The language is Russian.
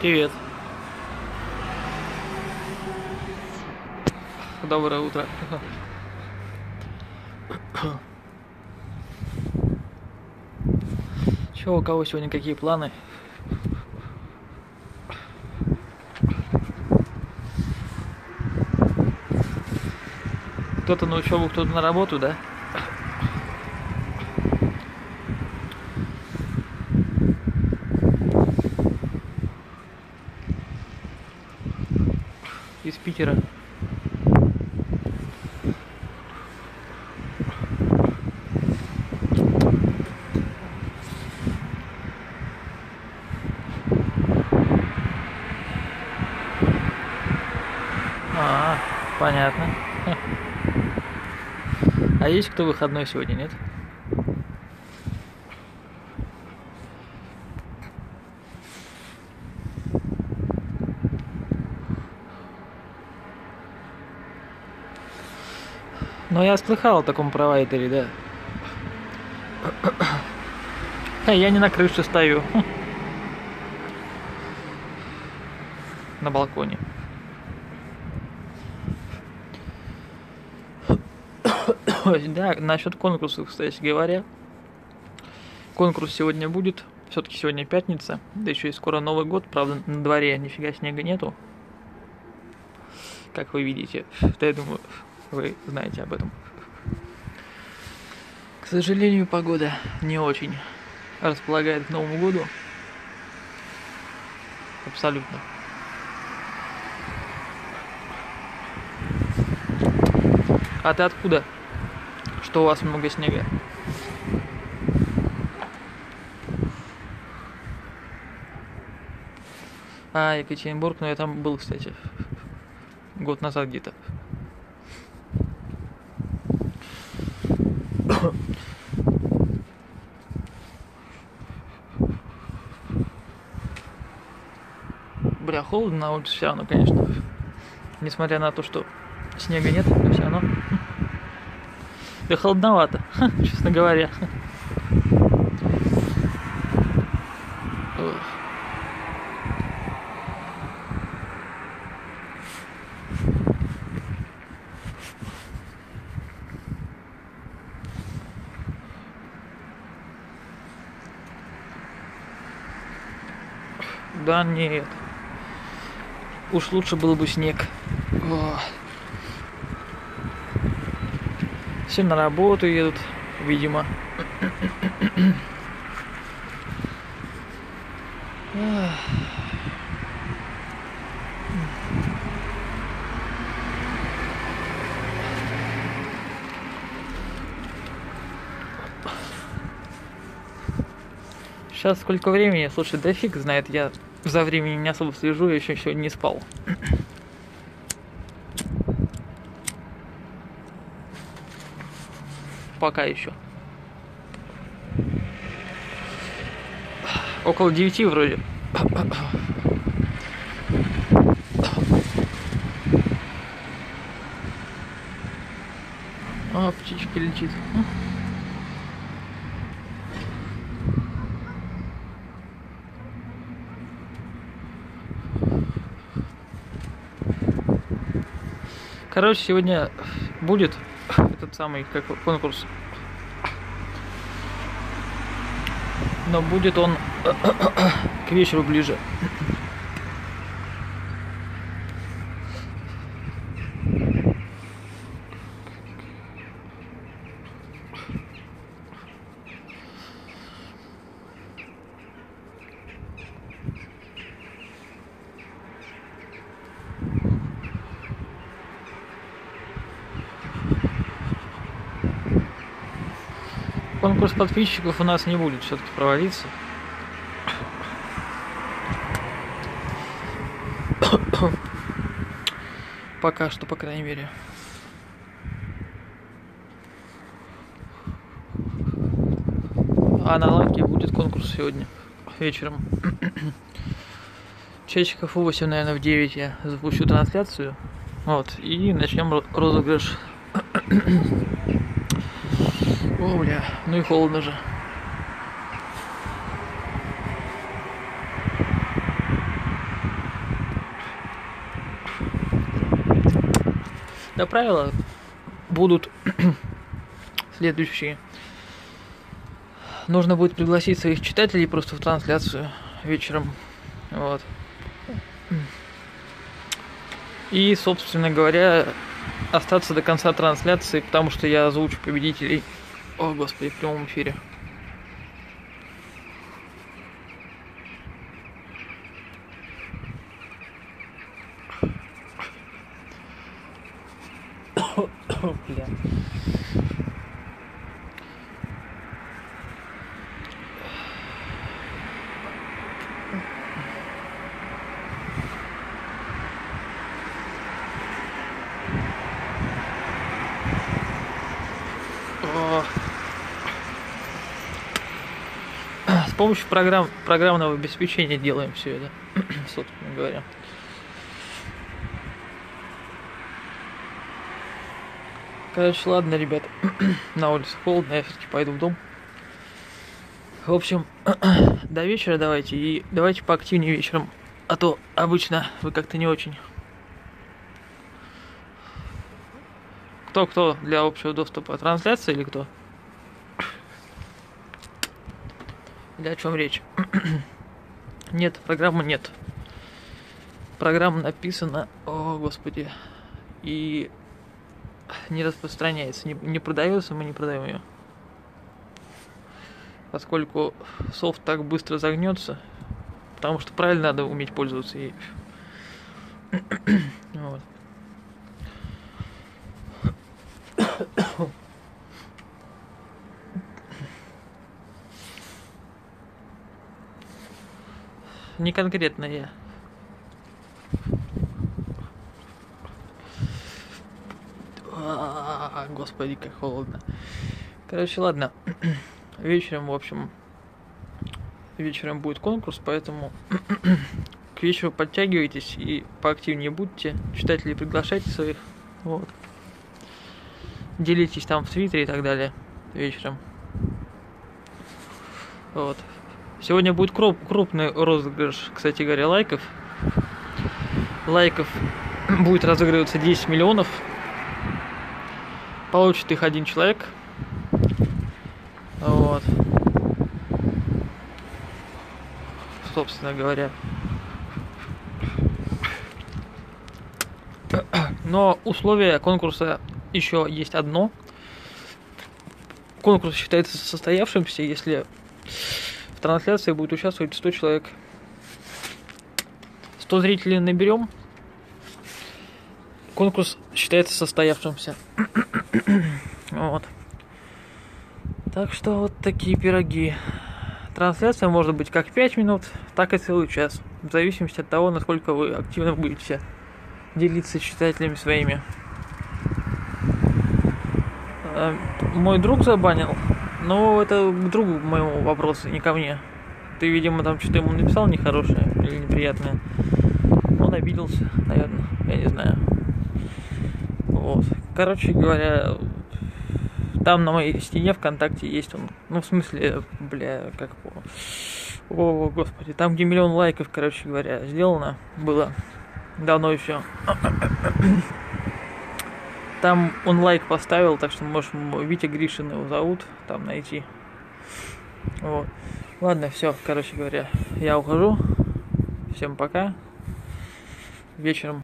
Привет. Доброе утро. Че, у кого сегодня какие планы? Кто-то на учебу, кто-то на работу, да? Из Питера. А, понятно. А есть кто выходной сегодня, нет? Ну, я слыхал о таком провайдере, да. Я не на крыше стою. На балконе. Да, насчет конкурса, кстати говоря. Конкурс сегодня будет. Все-таки сегодня пятница. Да еще и скоро Новый год. Правда, на дворе нифига снега нету. Как вы видите. Да я думаю, вы знаете об этом. К сожалению, погода не очень располагает к Новому году. Абсолютно. А ты откуда? Что у вас много снега? А, Екатеринбург, ну я там был, кстати. Год назад где-то. Бля, холодно на улице все равно, конечно. Несмотря на то, что снега нет, но все равно. Да холодновато, честно говоря. Да нет. Уж лучше был бы снег. О. Все на работу едут, видимо. Сейчас сколько времени? Слушай, да фиг знает, я за временем не особо слежу, я еще сегодня не спал. Пока еще. Около девяти вроде. А, птичка летит. Короче, сегодня будет этот самый как конкурс. Но будет он к вечеру ближе. Конкурс подписчиков у нас не будет все-таки проводиться. Пока что, по крайней мере. А на лайке будет конкурс сегодня вечером. Часиков в 8, наверное, в 9 я запущу трансляцию. Вот, и начнем ро- розыгрыш. О, бля, ну и холодно же. Да, правила будут следующие. Нужно будет пригласить своих читателей просто в трансляцию вечером. Вот. И, собственно говоря, остаться до конца трансляции, потому что я озвучу победителей о, господи, в прямом эфире. Бля. С помощью программ, программного обеспечения делаем все это, собственно говоря. Короче, ладно, ребят, на улице холодно, я все-таки пойду в дом. В общем, до вечера давайте, и давайте поактивнее вечером, а то обычно вы как-то не очень. Кто-кто для общего доступа? Трансляция или кто? Или о чем речь? нет, программы нет. Программа написана, о господи, и не распространяется, не, не продается, мы не продаем ее. Поскольку софт так быстро загнется, потому что правильно надо уметь пользоваться ей. вот. Не конкретно я. А, господи, как холодно. Короче, ладно. Вечером, в общем, вечером будет конкурс, поэтому к вечеру подтягивайтесь и поактивнее будьте. Читателей приглашайте своих. Вот. Делитесь там в Твиттере и так далее вечером. Вот. Сегодня будет круп, крупный розыгрыш, кстати говоря, лайков. Лайков будет разыгрываться 10 миллионов. Получит их один человек. Вот. Собственно говоря. Но условия конкурса еще есть одно. Конкурс считается состоявшимся, если в трансляции будет участвовать 100 человек. 100 зрителей наберем. Конкурс считается состоявшимся. вот. Так что вот такие пироги. Трансляция может быть как 5 минут, так и целый час. В зависимости от того, насколько вы активно будете делиться с читателями своими. Э, мой друг забанил. Но это к другу моему вопросу, не ко мне. Ты, видимо, там что-то ему написал нехорошее или неприятное. Он обиделся, наверное, я не знаю. Вот. Короче говоря, там на моей стене ВКонтакте есть он. Ну, в смысле, бля, как О, господи, там где миллион лайков, короче говоря, сделано было давно еще. Там он лайк поставил, так что можем Витя Гришин его зовут, там найти. Вот. Ладно, все, короче говоря, я ухожу. Всем пока. Вечером